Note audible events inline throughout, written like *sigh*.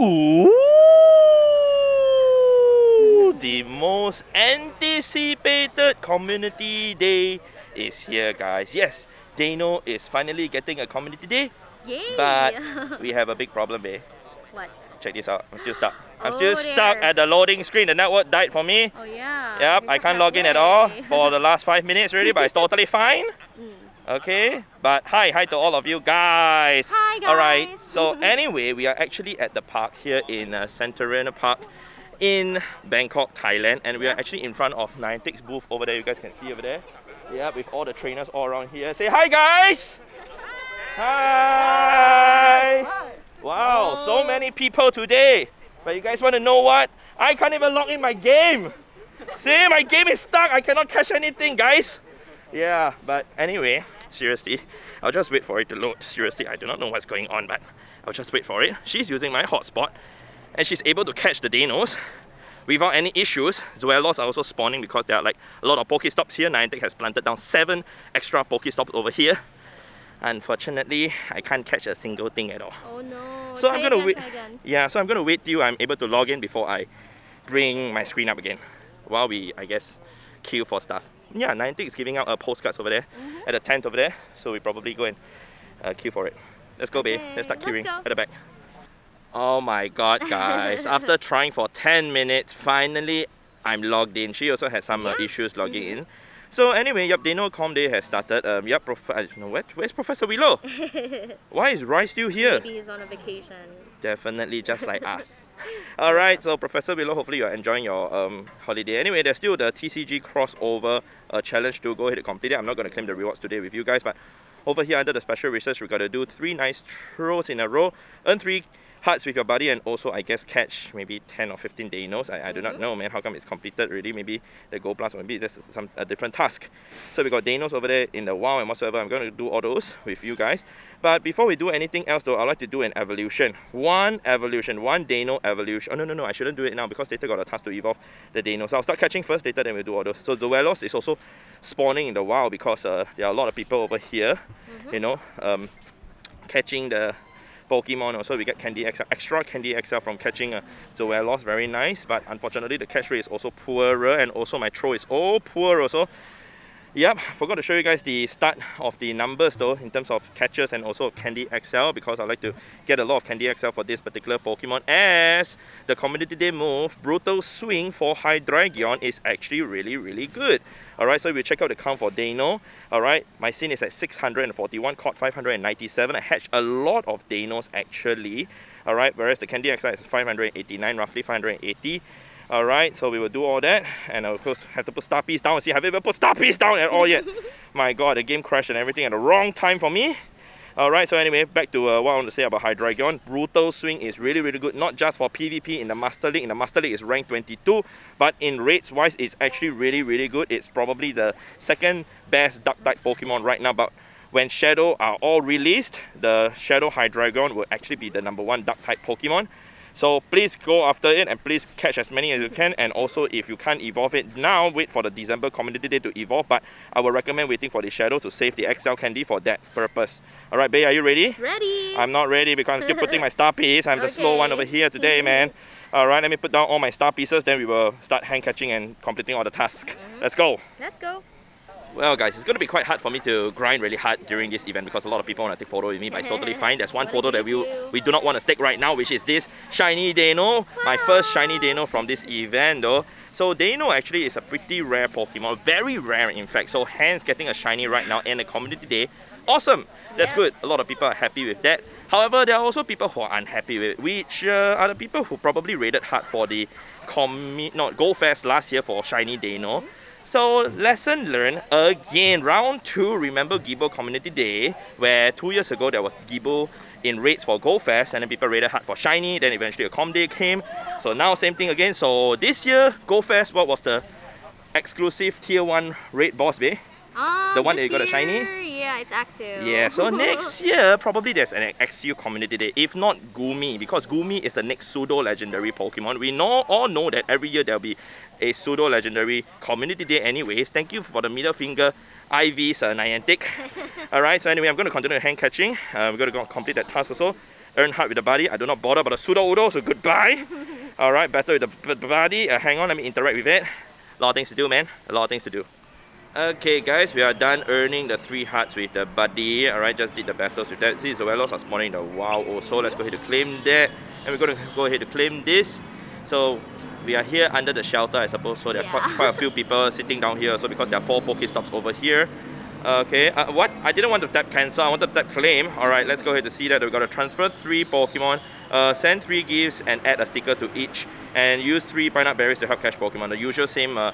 Ooh! The most anticipated community day is here, guys. Yes, Deino is finally getting a community day. Yay! But *laughs* we have a big problem, babe. what? Check this out. I'm still stuck. I'm Oh, still stuck dear. at the loading screen. The network died for me. Oh yeah. Yep, I can't log in at all for the last five minutes really, but it's *laughs* totally fine. Mm. Okay, but hi, hi to all of you guys. Hi, guys. All right, so anyway, we are actually at the park here in uh, Centurion Park in Bangkok, Thailand, and we are actually in front of Niantic's booth over there. You guys can see over there. Yeah, with all the trainers all around here. Say hi, guys. Hi. Wow, so many people today. But you guys want to know what? I can't even log in my game. See, my game is stuck. I cannot catch anything, guys. Yeah, but anyway, seriously, I'll just wait for it to load. Seriously, I do not know what's going on, but I'll just wait for it. She's using my hotspot, and she's able to catch the Deinos without any issues. Zweilous are also spawning because there are like a lot of Pokestops here. Niantic has planted down seven extra Pokestops over here. Unfortunately, I can't catch a single thing at all. Oh no. So Try I'm gonna again, wait. again. Yeah, so I'm gonna wait till I'm able to log in before I bring my screen up again. While we, I guess, queue for stuff. Yeah, Niantic is giving out uh, postcards over there Mm-hmm. at the tent over there. So we probably go and uh, queue for it. Let's go, babe. Let's start let's queuing at the back. Oh my god, guys! *laughs* After trying for 10 minutes, finally I'm logged in. She also had some uh, issues logging in. So anyway, yep, they know Com Day has started. Um, yep, prof- I don't know where, where's Professor Willow? *laughs* Why is Rhi still here? Maybe he's on a vacation. Definitely just like *laughs* us. Alright, so Professor Willow, hopefully you're enjoying your um, holiday. Anyway, there's still the TCG crossover uh, challenge to go ahead and complete it. I'm not going to claim the rewards today with you guys, but over here under the special research, we've got to do three nice throws in a row, earn three hearts with your buddy, and also, I guess, catch maybe 10 or 15 Deinos. I, I do not know, man. How come it's completed already? Maybe the Go Plus, or maybe there's some a different task. So we got Deinos over there in the wild and whatsoever. I'm going to do all those with you guys. But before we do anything else, though, I'd like to do an evolution. One evolution, one Deino evolution. Oh, no, no, no, I shouldn't do it now because later got a task to evolve the Deinos. So I'll start catching first, later then we'll do all those. So Zweilous is also spawning in the wild because uh, there are a lot of people over here, you know, um, catching the Pokemon. Also, we get Candy XL, extra Candy XL from catching a Zweilous. Very nice, but unfortunately, the catch rate is also poorer, and also my throw is all poor also. Yep, forgot to show you guys the start of the numbers though in terms of catches and also of Candy XL because I like to get a lot of Candy XL for this particular Pokemon as the community day move Brutal Swing for Hydreigon is actually really really good. Alright, so we check out the count for Deino. Alright, my scene is at 641, caught 597. I hatched a lot of Deinos actually. Alright, whereas the Candy XL is 589, roughly 580. Alright, so we will do all that and of course have to put star piece down. See, I haven't even put star piece down at all yet. *laughs* My god, the game crashed and everything at the wrong time for me. Alright, so anyway, back to uh, what I want to say about Hydreigon. Brutal Swing is really, really good, not just for PvP in the Master League. In the Master League, it's ranked 22, but in raids wise, it's actually really, really good. It's probably the second best Dark type Pokemon right now, but when Shadow are all released, the Shadow Hydreigon will actually be the number one Dark type Pokemon. So please go after it and please catch as many as you can. And also, if you can't evolve it now, wait for the December Community Day to evolve. But I would recommend waiting for the Shadow to save the XL Candy for that purpose. All right, Bay, are you ready? Ready? I'm not ready because I'm still putting my star piece. I'm the slow *laughs* one over here today, man. All right, let me put down all my star pieces. Then we will start hand catching and completing all the tasks. Uh-huh. Let's go. Let's go. Well, guys, it's going to be quite hard for me to grind really hard during this event because a lot of people want to take photo with me, but it's totally fine. There's one photo that we do? we do not want to take right now, which is this shiny Deino, my first shiny Deino from this event, though. So Deino actually is a pretty rare Pokemon, very rare in fact. So hence getting a shiny right now in a community day, awesome. That's Yeah. good. A lot of people are happy with that. However, there are also people who are unhappy with it, which uh, are the people who probably rated hard for the commi not Go Fest last year for shiny Deino. So lesson learned again, round two, remember Gible Community Day, where two years ago there was Gible in raids for Go Fest and then people rated hard for Shiny, then eventually a Com Day came. So now same thing again. So this year, Go Fest, what was the exclusive tier 1 raid boss bay? Um, The one that you got a shiny? It's Axew. Yeah, so *laughs* next year, probably there's an Axew Community Day. If not Goomy, because Goomy is the next pseudo-legendary Pokemon. We know all know that every year there'll be a pseudo-legendary Community Day anyways. Thank you for the middle finger, Ivy's uh, Niantic. *laughs* Alright, so anyway, I'm going to continue hand catching. Uh, we're going to go complete that task also. Earn heart with the body. I do not bother about the Sudowoodo, so goodbye. *laughs* Alright, battle with the body. Uh, hang on, let me interact with it. A lot of things to do, man. A lot of things to do. Okay guys, we are done earning the three hearts with the buddy. Alright, just did the battles with that. See, Zweilous are spawning the WoW also. Let's go ahead to claim that. And we're going to go ahead to claim this. So, we are here under the shelter, I suppose. So, there are yeah. quite, quite a few people sitting down here. So, because there are four Pokestops over here. Okay, uh, what? I didn't want to tap cancel, I wanted to tap claim. Alright, let's go ahead to see that. We've got to transfer three Pokemon, uh, send three gifts, and add a sticker to each. And use three Pinap Berries to help catch Pokemon. The usual same uh,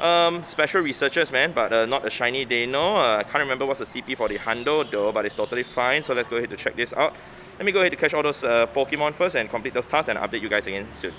um, special researchers, man, but uh, not a shiny Deino. Uh, I can't remember what's the CP for the Hundo though, but it's totally fine. So let's go ahead to check this out. Let me go ahead to catch all those uh, Pokemon first and complete those tasks and update you guys again soon.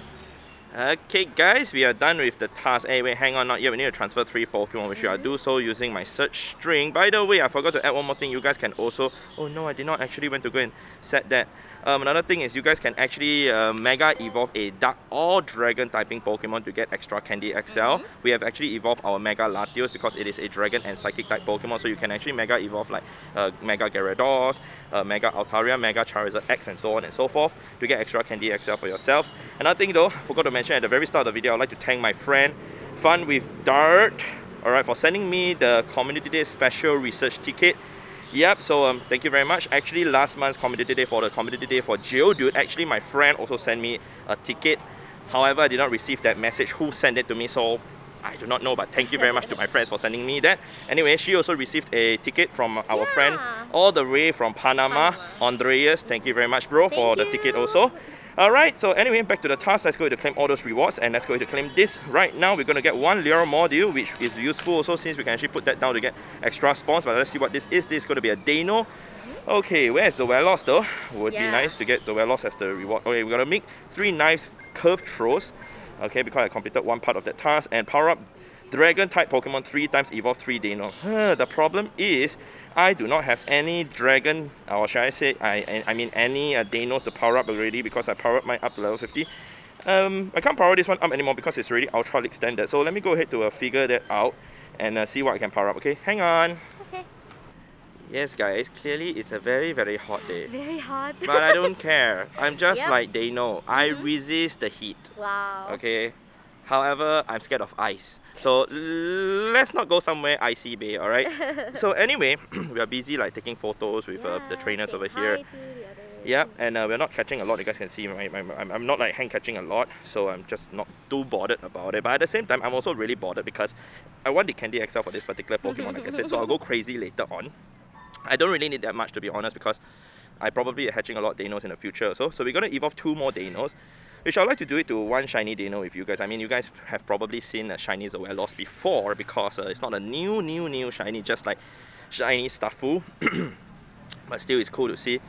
Okay guys, we are done with the task. Wait, hang on, not yet. We need to transfer three Pokemon, which. I do so using my search string. By the way, I forgot to add one more thing. You guys can also... Oh no, I did not actually went to go and set that. Um, another thing is you guys can actually uh, Mega Evolve a Dark or Dragon typing Pokemon to get extra Candy XL. Mm -hmm. We have actually evolved our Mega Latios because it is a Dragon and Psychic type Pokemon. So you can actually Mega Evolve like uh, Mega Gyarados, uh, Mega Altaria, Mega Charizard X and so on and so forth to get extra Candy XL for yourselves. Another thing though, I forgot to mention at the very start of the video, I'd like to thank my friend Fun with Dart alright, for sending me the Community Day Special Research Ticket. Yep, so um, thank you very much. Actually, last month's Community Day for the Community Day for Geodude, actually my friend also sent me a ticket. However, I did not receive that message. Who sent it to me? So I do not know, but thank you very much to my friends for sending me that. Anyway, she also received a ticket from our yeah. friend all the way from Panama, Panama. Andreas. Thank you very much, bro, thank for you. the ticket also. Alright, so anyway, back to the task. Let's go to claim all those rewards and let's go to claim this. Right now, we're going to get one Lure module, which is useful also since we can actually put that down to get extra spawns. But let's see what this is. This is going to be a Deino. Okay, where's the Zweilous though? Would yeah. be nice to get the Zweilous as the reward. Okay, we're going to make three nice curved throws. Okay, because I completed one part of that task and power up Dragon type Pokemon three times evolve three Deino. the problem is I do not have any dragon, or should I say, I, I mean any uh, Deinos to power up already because I powered mine up to level 50. Um, I can't power this one up anymore because it's already Ultra League standard. So let me go ahead to uh, figure that out and uh, see what I can power up. Okay, hang on. Okay. Yes guys, clearly it's a very very hot day. Very hot. but I don't *laughs* care. I'm just yep. like they know. I mm -hmm. resist the heat. Wow. Okay. However, I'm scared of ice. So let's not go somewhere icy bay, alright? *laughs* so anyway, *clears throat* we are busy like taking photos with yeah, uh, the trainers over here. Yeah, and uh, we're not catching a lot. You guys can see, right? I'm, I'm not like hand catching a lot, so I'm just not too bothered about it. But at the same time, I'm also really bothered because I want the Candy XL for this particular Pokemon, like I said. So I'll go *laughs* crazy later on. I don't really need that much to be honest because I probably are hatching a lot of Deinos in the future. So, so we're going to evolve two more Deinos which I'd like to do it to one shiny Deino with you guys. I mean, you guys have probably seen a shiny Zweilous before because uh, it's not a new, new, new shiny, just like shiny Stafu. *clears throat* but still, it's cool to see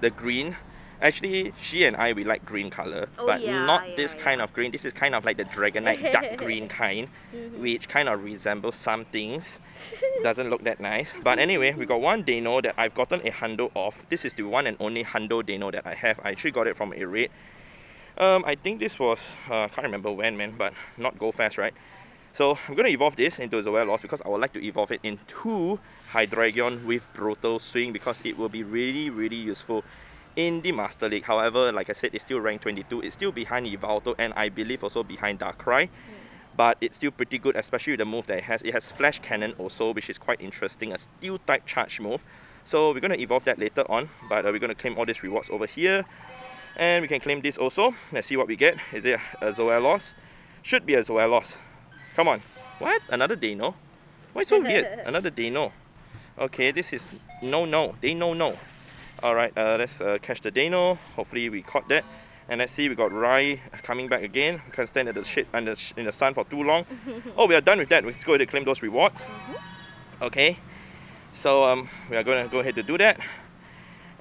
the green. Actually, she and I, we like green color, oh, but yeah, not yeah, this yeah. kind of green. This is kind of like the Dragonite dark *laughs* green kind, mm -hmm. which kind of resembles some things. *laughs* Doesn't look that nice. But anyway, we got one Deino that I've gotten a hundo of. This is the one and only hundo Deino that I have. I actually got it from a raid. Um, I think this was, uh, I can't remember when man, but not Go Fest, right? So I'm going to evolve this into Zweilous because I would like to evolve it into Hydreigon with Brutal Swing because it will be really, really useful in the Master League. However, like I said, it's still ranked 22. It's still behind Yveltal and I believe also behind Darkrai. Mm. But it's still pretty good, especially with the move that it has. It has Flash Cannon also, which is quite interesting, a Steel type charge move. So we're going to evolve that later on, but uh, we're going to claim all these rewards over here. And we can claim this also. Let's see what we get. Is it a Zweilous? Should be a Zweilous. Come on. What? Another Deino? Why so *laughs* weird? Another Deino. Okay, this is no, no. Deino, no. Alright, uh, let's uh, catch the Deino. Hopefully we caught that. And let's see, we got Rhi coming back again. We can't stand at the shit in the, in the sun for too long. *laughs* oh, we are done with that. Let's go ahead and claim those rewards. Mm-hmm. Okay. So um, we are going to go ahead to do that.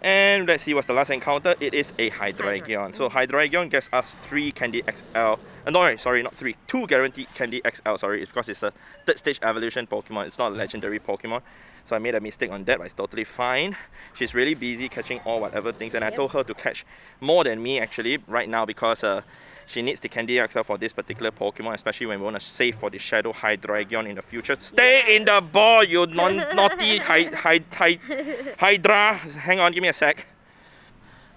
And let's see what's the last encounter. It is a Hydreigon. So Hydreigon gets us 3 Candy XL Uh, no, sorry, not three. Two guaranteed Candy XL, sorry, it's because it's a third stage evolution Pokemon. It's not a legendary Pokemon. So I made a mistake on that, but it's totally fine. She's really busy catching all whatever things, and I told her to catch more than me actually right now because uh, she needs the Candy XL for this particular Pokemon, especially when we want to save for the Shadow Hydreigon in the future. Stay yeah. in the ball, you *laughs* non naughty hy hy hy Hydra! Hang on, give me a sec.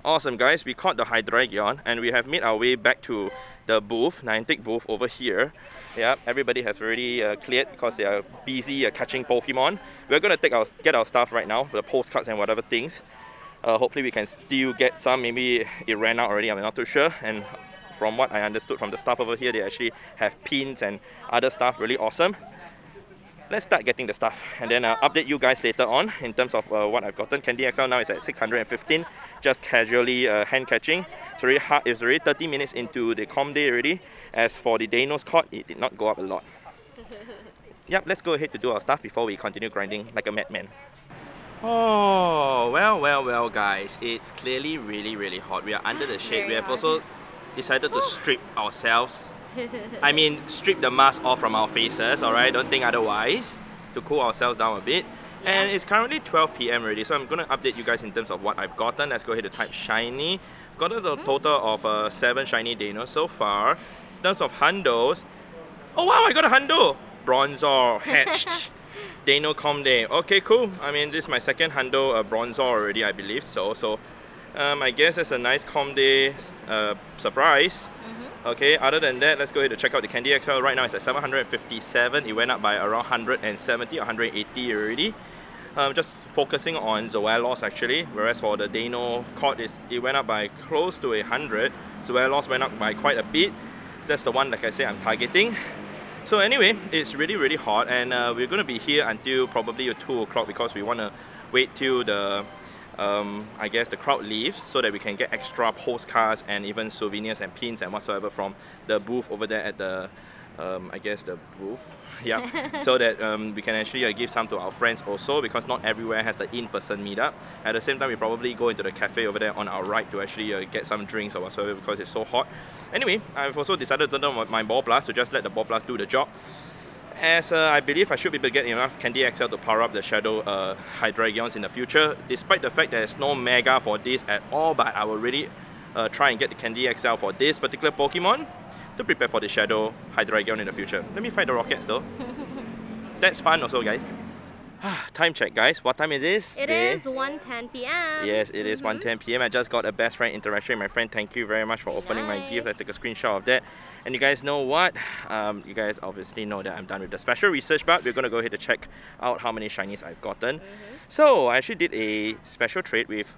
Awesome guys, we caught the Hydreigon and we have made our way back to the booth, Niantic booth over here. Yeah, everybody has already uh, cleared because they are busy uh, catching Pokemon. We're gonna take our get our stuff right now, the postcards and whatever things. Uh, hopefully we can still get some, maybe it ran out already, I'm not too sure. And from what I understood from the staff over here, they actually have pins and other stuff, really awesome let's start getting the stuff and then uh, update you guys later on in terms of uh, what I've gotten. Candy XL now is at 615, just casually uh, hand catching. It's already, hard, it's already 30 minutes into the com day already. As for the Deinos caught, it did not go up a lot. *laughs* yep, let's go ahead to do our stuff before we continue grinding like a madman. Oh, well, well, well guys, it's clearly really, really hot. We are under the shade. Very we have hot. also decided to strip ourselves I mean, strip the mask off from our faces, alright? Don't think otherwise. To cool ourselves down a bit. Yeah. And it's currently 12 p.m. already, so I'm going to update you guys in terms of what I've gotten. Let's go ahead and type shiny. I've gotten a mm-hmm. total of uh, 7 shiny Deinos so far. In terms of hundos, oh wow, I got a hundo! Bronzor hatched. *laughs* Deino Comday. Okay, cool. I mean, this is my second hundo uh, Bronzor already, I believe so. So, um, I guess it's a nice Comday uh, surprise. Okay, other than that, let's go ahead and check out the Candy XL. Right now it's at 757. It went up by around 170 or 180 already. Um, just focusing on Zweilous actually, whereas for the Deino Cord, it went up by close to 100. Zweilous went up by quite a bit. That's the one, like I said, I'm targeting. So anyway, it's really, really hot and uh, we're going to be here until probably 2 o'clock because we want to wait till the um, I guess the crowd leaves so that we can get extra postcards and even souvenirs and pins and whatsoever from the booth over there at the um, I guess the booth. *laughs* Yeah. So that um, we can actually uh, give some to our friends also because not everywhere has the in-person meetup. At the same time we probably go into the cafe over there on our right to actually uh, get some drinks or whatsoever because it's so hot. Anyway I've also decided to turn on my ball blast to just let the ball blast do the job as uh, I believe I should be able to get enough Candy XL to power up the Shadow uh, in the future, despite the fact that there's no Mega for this at all, but I will really uh, try and get the Candy XL for this particular Pokemon to prepare for the Shadow Hydreigon in the future. Let me find the rockets though. *laughs* That's fun also guys. *sighs* time check guys, what time it is? It Day? is 1.10 p.m. Yes, it is mm -hmm. 1.10 p.m. I just got a best friend interaction with my friend. Thank you very much for opening nice. my gift. Let's take a screenshot of that. And you guys know what? Um, you guys obviously know that I'm done with the special research but we're going to go ahead and check out how many shinies I've gotten. Mm -hmm. So I actually did a special trade with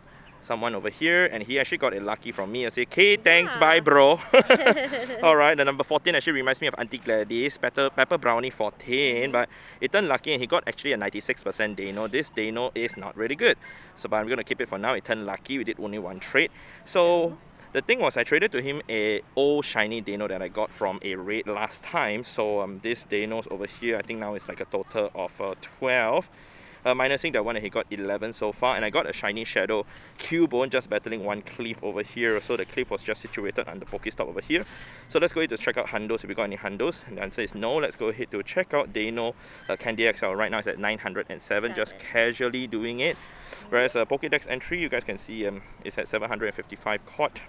someone over here and he actually got a lucky from me. I say, okay, thanks, yeah. bye bro. *laughs* *laughs* Alright, the number 14 actually reminds me of Auntie Gladys, Pepper, Pepper Brownie 14, but it turned lucky and he got actually a 96% Deino. This Deino is not really good. So but I'm going to keep it for now. It turned lucky. We did only one trade. So the thing was I traded to him a old shiny Deino that I got from a raid last time. So um, this Deinos over here, I think now it's like a total of uh, 12 uh, minusing that one that he got 11 so far and I got a shiny shadow. Cubone just battling one cliff over here. So the cliff was just situated on the Pokestop over here. So let's go ahead to check out Hundos. If we got any Hundos? And the answer is no. Let's go ahead to check out Deino. Uh, Candy XL right now it's at 907 Seven. just casually doing it. Whereas uh, Pokedex entry you guys can see um, it's at 755 caught.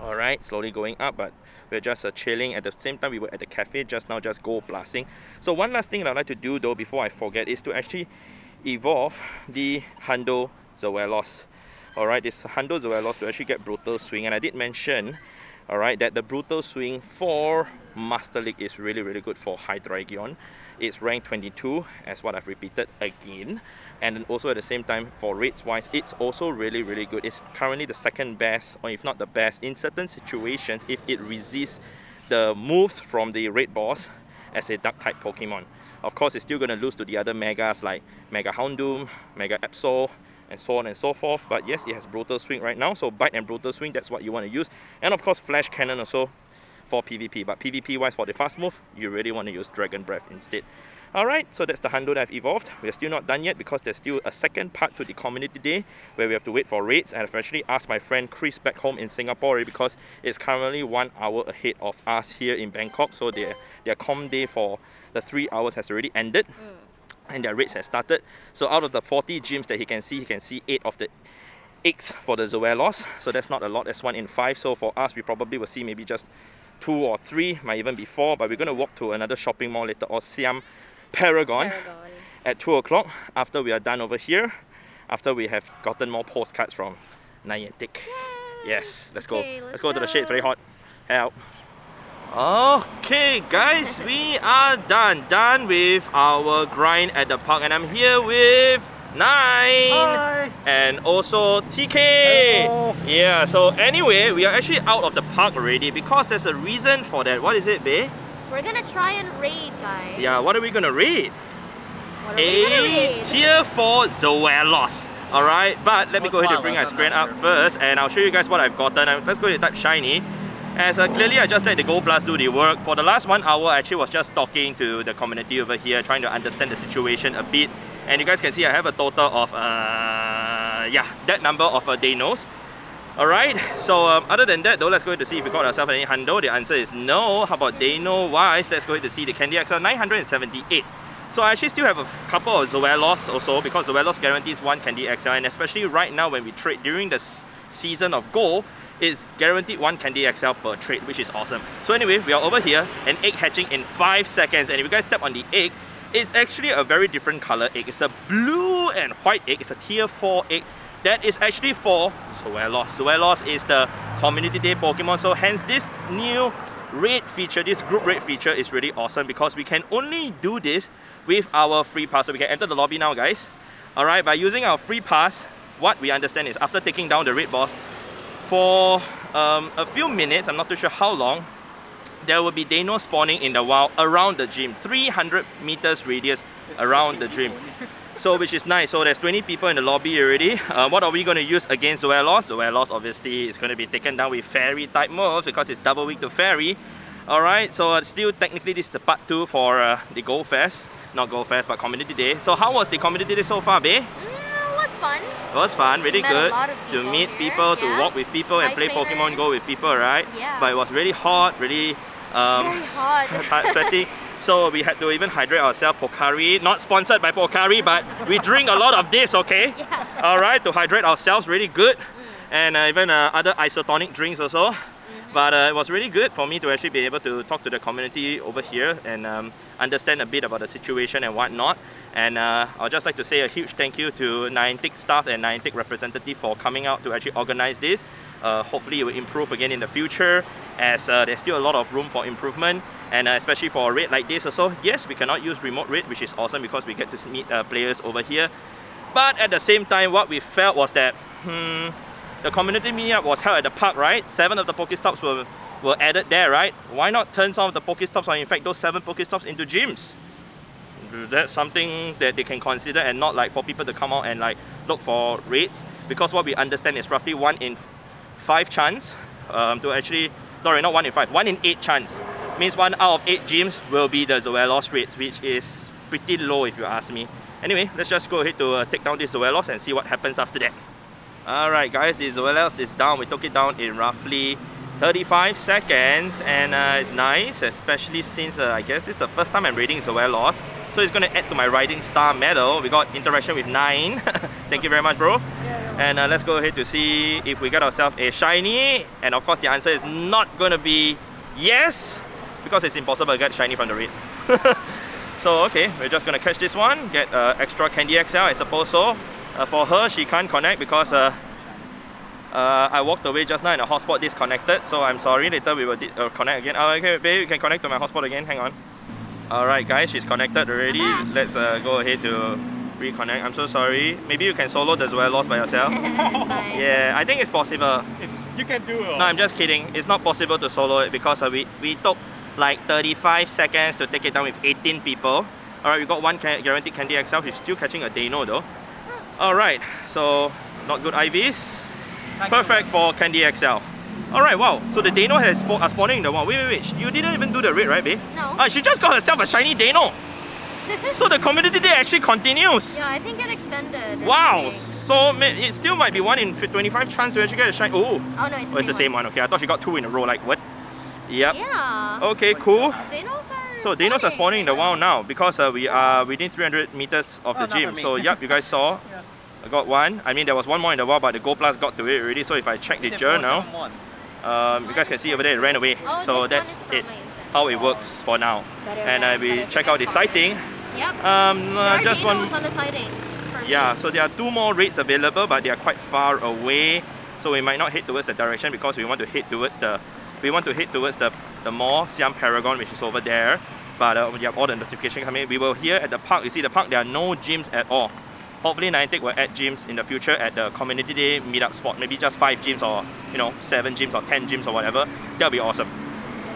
Alright, slowly going up, but we're just uh, chilling. At the same time, we were at the cafe just now, just go blasting. So one last thing I'd like to do though, before I forget, is to actually evolve the Hundo Zweilous. Alright, this Hundo Zweilous to actually get Brutal Swing. And I did mention, alright, that the Brutal Swing for Master League is really, really good for Hydreigon. It's ranked 22, as what I've repeated again. And also at the same time, for raids wise, it's also really, really good. It's currently the second best, or if not the best, in certain situations if it resists the moves from the raid boss as a Dark type Pokemon. Of course, it's still going to lose to the other Megas like Mega Houndoom, Mega Absol, and so on and so forth. But yes, it has Brutal Swing right now, so Bite and Brutal Swing, that's what you want to use. And of course, Flash Cannon also for PvP. But PvP wise, for the fast move, you really want to use Dragon Breath instead. Alright, so that's the hundo that I've evolved. We're still not done yet because there's still a second part to the community day where we have to wait for raids and I've actually asked my friend Chris back home in Singapore because it's currently one hour ahead of us here in Bangkok so their, their com day for the three hours has already ended mm. and their raids has started. So out of the 40 gyms that he can see, he can see 8 of the eggs for the Zweilous. So that's not a lot, that's 1 in 5. So for us, we probably will see maybe just 2 or 3, might even be 4, but we're going to walk to another shopping mall later or Siam Paragon, Paragon. at 2 o'clock after we are done over here, after we have gotten more postcards from Niantic. Yes, let's go. let's, let's go, go, to the shade, it's very hot. Help. Okay guys, *laughs* we are done. Done with our grind at the park and I'm here with Nine Hi. and also TK. Hello. Yeah, so anyway, we are actually out of the park already because there's a reason for that. What is it, babe? We're gonna try and raid, guys. Yeah, what are we gonna raid? What are a we gonna raid? tier 4 Zweilous. Alright, but let me go ahead and bring my screen up first and I'll show you guys what I've gotten. Let's go ahead and type shiny. As uh, clearly I just let the Go Plus do the work. For the last one hour I actually was just talking to the community over here, trying to understand the situation a bit. And you guys can see I have a total of, uh, yeah, that number of uh, Deinos. Alright, so um, other than that though, let's go ahead to see if we got ourselves any hundo. The answer is no. How about Deino wise? Let's go ahead to see the Candy XL 978. So I actually still have a couple of Zweilous also because Zweilous guarantees one Candy XL and especially right now when we trade during the season of gold, it's guaranteed one Candy XL per trade, which is awesome. So anyway, we are over here, an egg hatching in 5 seconds and if you guys step on the egg, it's actually a very different color egg. It's a blue and white egg, it's a tier 4 egg that is actually for Zweilous. Zweilous is the community day Pokemon, so hence this new raid feature, this group raid feature is really awesome because we can only do this with our free pass. So we can enter the lobby now guys. Alright, by using our free pass, what we understand is after taking down the raid boss, for um, a few minutes, I'm not too sure how long, there will be Deino spawning in the wild around the gym, 300 meters radius around the gym. *laughs* So which is nice. So there's 20 people in the lobby already. Uh, what are we going to use against Zweilous? Zweilous obviously is going to be taken down with fairy type moves because it's double weak to fairy. Alright, so uh, still technically this is the part 2 for uh, the Gold Fest. Not Gold Fest but Community Day. So how was the Community Day so far, babe? Mm, it was fun. It was fun, really good. To meet here. people, yeah. to walk with people and play Pokemon Go with people, right? Yeah. But it was really hot, really um, Very hot. *laughs* sweaty. *laughs* So we had to even hydrate ourselves, Pocari. Not sponsored by Pocari, but we drink a lot of this, okay? *laughs* Yeah. Alright, to hydrate ourselves, really good. Mm. And uh, even uh, other isotonic drinks also. Mm -hmm. But uh, it was really good for me to actually be able to talk to the community over here and um, understand a bit about the situation and whatnot. And uh, I'd just like to say a huge thank you to Niantic staff and Niantic representative for coming out to actually organize this. Uh, hopefully it will improve again in the future as uh, there's still a lot of room for improvement and uh, especially for a raid like this also yes we cannot use remote raid which is awesome because we get to meet uh, players over here. But at the same time what we felt was that hmm, the community meetup was held at the park right? Seven of the Pokestops were were added there right? Why not turn some of the Pokestops or in fact those seven Pokestops into gyms? That's something that they can consider and not like for people to come out and like look for raids because what we understand is roughly one in 5 chance um, to actually, sorry, not 1 in 5, 1 in 8 chance. Means 1 out of 8 gyms will be the Zweilous raids, which is pretty low if you ask me. Anyway, let's just go ahead to uh, take down this Zweilous and see what happens after that. Alright guys, the Zweilous is down. We took it down in roughly 35 seconds and uh, it's nice, especially since uh, I guess it's the first time I'm raiding Zweilous. So it's going to add to my riding star medal. We got interaction with 9. *laughs* Thank you very much bro. And uh, let's go ahead to see if we get ourselves a shiny. And of course the answer is not gonna be yes, because it's impossible to get shiny from the raid. *laughs* so okay, we're just gonna catch this one, get uh, extra Candy XL, I suppose so. Uh, for her, she can't connect because uh, uh, I walked away just now and the hotspot disconnected, so I'm sorry, later we will uh, connect again. Oh, okay, babe, you can connect to my hotspot again, hang on. Alright guys, she's connected already. Let's uh, go ahead to reconnect. I'm so sorry. Maybe you can solo the Zweilous by yourself. *laughs* yeah, I think it's possible. You can do it. No, I'm just kidding. It's not possible to solo it because uh, we, we took like 35 seconds to take it down with 18 people. Alright, we got one guaranteed Candy XL. He's still catching a Deino though. Alright, so not good IVs. Perfect for Candy XL. Alright, wow. So the Deino has sp are spawning in the one. Wait, wait, wait. You didn't even do the raid, right, babe? No. Ah, she just got herself a shiny Deino. *laughs* so the community day actually continues. Yeah, I think it extended. Wow. So it still might be one in 25 chance to actually get a shine. Oh, Oh no, it's the, oh, it's the same one. Okay, I thought she got two in a row. Like what? Yep. Yeah. Okay, cool. Deinos are. So Deinos are spawning in the wild now because uh, we are within 300 meters of Oh, the gym. So yep, you guys *laughs* saw. Yeah. I got one. I mean, there was one more in the wild, but the Go Plus got to it already. So if I check the Is it journal, um, you guys can see over there it ran away. Oh, so that's one is from it. How it works for now. Better And uh, than- we check out the sighting. Yep. Um, There uh, are just one. on the sighting. Yeah, me. so there are two more raids available, but they are quite far away. So we might not head towards the direction because we want to head towards the we want to head towards the the mall Siam Paragon, which is over there. But uh, we have all the notification coming. We will here at the park. You see the park. There are no gyms at all. Hopefully, Niantic will add gyms in the future at the community day meetup spot. Maybe just five gyms or you know seven gyms or ten gyms or whatever. That'll be awesome.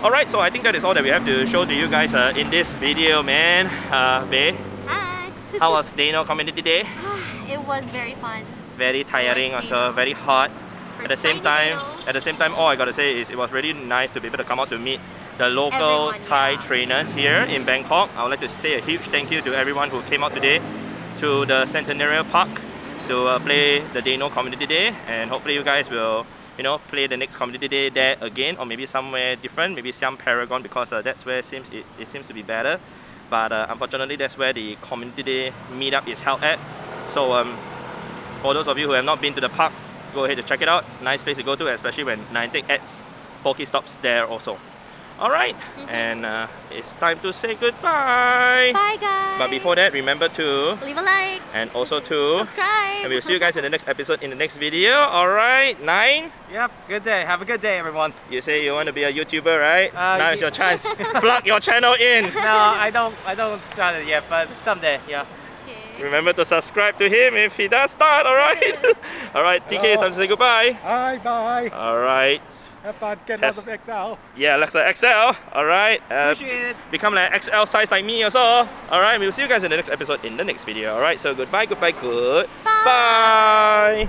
Alright, so I think that is all that we have to show to you guys uh, in this video, man. Uh, Bae, Hi. how *laughs* was Deino Community Day? *sighs* it was very fun. very tiring also very hot For at the same time. At the same time all I gotta say is it was really nice to be able to come out to meet the local Everyone, Thai yeah. trainers here in Bangkok. I would like to say a huge thank you to everyone who came out today to the Centenarial Park to uh, play the Deino Community Day. And hopefully you guys will you know play the next community day there again or maybe somewhere different maybe Siam Paragon because uh, that's where it seems it, it seems to be better. But uh, unfortunately that's where the community day meetup is held at. So um, for those of you who have not been to the park, go ahead to check it out. Nice place to go to, especially when Niantic adds Pokestops there also. Alright, and uh, it's time to say goodbye. Bye guys. But before that, remember to, leave a like, and also to, subscribe. and we'll see you guys in the next episode in the next video. Alright, Nine, Yep, good day. Have a good day, everyone. you say you want to be a YouTuber, right? Uh, now is ye- your chance. *laughs* Plug your channel in. No, I don't. I don't start it yet, but someday, yeah. Okay. Remember to subscribe to him if he does start, alright? *laughs* alright, TK, it's time to say goodbye. Bye bye. Alright. Have fun. Get Have- lots of XL. Yeah, let's XL. Alright. Uh, Appreciate it. become like XL size like me also. Alright, we'll see you guys in the next episode in the next video. Alright, so goodbye, goodbye, good. Bye. Bye.